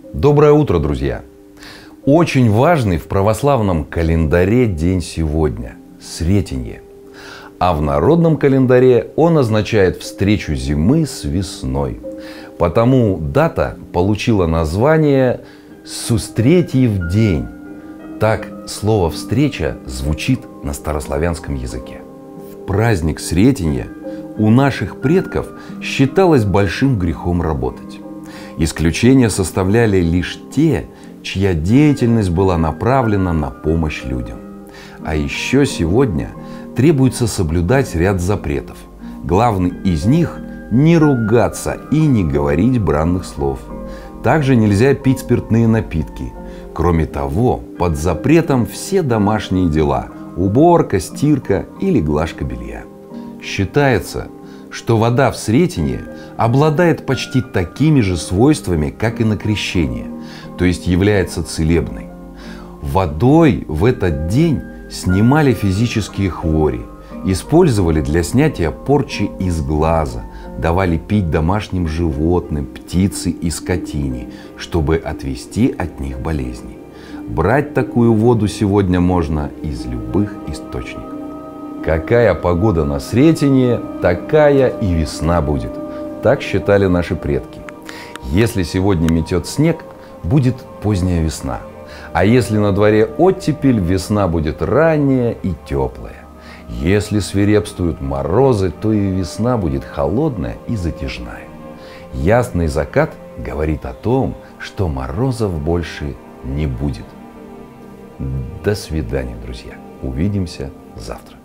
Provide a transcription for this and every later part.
Доброе утро, друзья! Очень важный в православном календаре день сегодня – Сретенье. А в народном календаре он означает встречу зимы с весной. Потому дата получила название «Сустретьев день». Так слово «встреча» звучит на старославянском языке. В праздник Сретенья у наших предков считалось большим грехом работать. Исключение составляли лишь те, чья деятельность была направлена на помощь людям. А еще сегодня требуется соблюдать ряд запретов. Главный из них – не ругаться и не говорить бранных слов. Также нельзя пить спиртные напитки. Кроме того, под запретом все домашние дела – уборка, стирка или глажка белья. Считается, что вода в Сретенье обладает почти такими же свойствами, как и на крещение, то есть является целебной. Водой в этот день снимали физические хвори, использовали для снятия порчи из глаза, давали пить домашним животным, птице и скотине, чтобы отвести от них болезни. Брать такую воду сегодня можно из любых источников. Какая погода на Сретенье, такая и весна будет. Так считали наши предки. Если сегодня метет снег, будет поздняя весна. А если на дворе оттепель, весна будет ранняя и теплая. Если свирепствуют морозы, то и весна будет холодная и затяжная. Ясный закат говорит о том, что морозов больше не будет. До свидания, друзья. Увидимся завтра.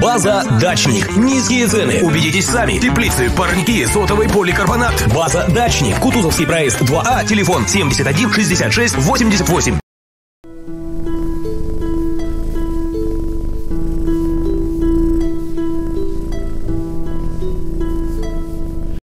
База «Дачник». Низкие цены. Убедитесь сами. Теплицы, парники, сотовый поликарбонат. База «Дачник». Кутузовский проезд 2А. Телефон 71 66 88.